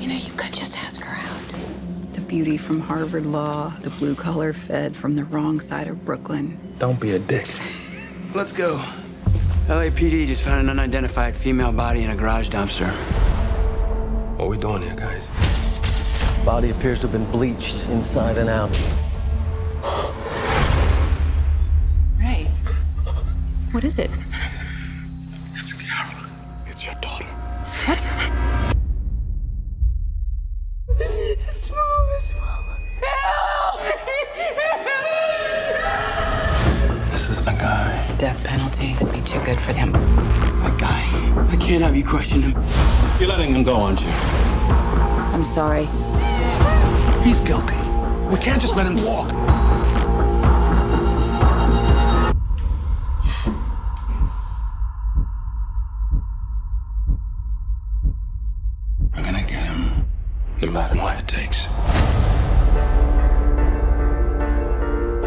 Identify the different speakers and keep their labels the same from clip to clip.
Speaker 1: You know, you could just ask her out. The beauty from Harvard Law, the blue collar fed from the wrong side of Brooklyn.
Speaker 2: Don't be a dick.
Speaker 3: Let's go. LAPD just found an unidentified female body in a garage dumpster.
Speaker 2: What are we doing here, guys?
Speaker 4: Body appears to have been bleached inside and out.
Speaker 1: Ray, what is it? What?
Speaker 2: This is the guy.
Speaker 1: Death penalty. That'd be too good for him.
Speaker 3: That guy. I can't have you question him.
Speaker 2: You're letting him go, aren't you?
Speaker 1: I'm sorry.
Speaker 2: He's guilty. We can't just let him walk. We're gonna get him, no matter what it takes.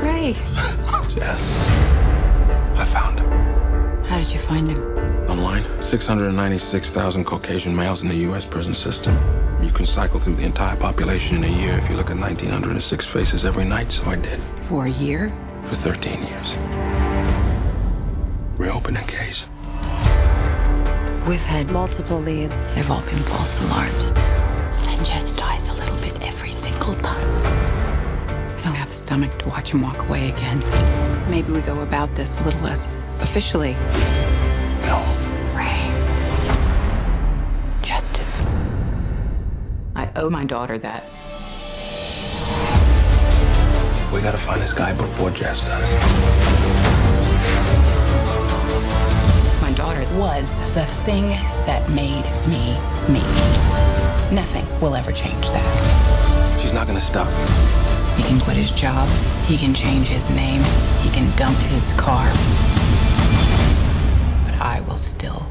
Speaker 1: Ray,
Speaker 2: Jess, I found him.
Speaker 1: how did you find him?
Speaker 2: Online, 696,000 Caucasian males in the U.S. prison system. You can cycle through the entire population in a year if you look at 1,906 faces every night, so I did.
Speaker 1: For a year?
Speaker 2: For 13 years. Reopen the case.
Speaker 1: We've had multiple leads. They've all been false alarms. And Jess dies a little bit every single time. I don't have the stomach to watch him walk away again. Maybe we go about this a little less officially.
Speaker 2: No.
Speaker 1: Ray. Justice. I owe my daughter that.
Speaker 2: We gotta find this guy before Jess does.
Speaker 1: Was the thing that made me me. Nothing will ever change that.
Speaker 2: She's not gonna stop.
Speaker 1: He can quit his job. He can change his name. He can dump his car. But I will still.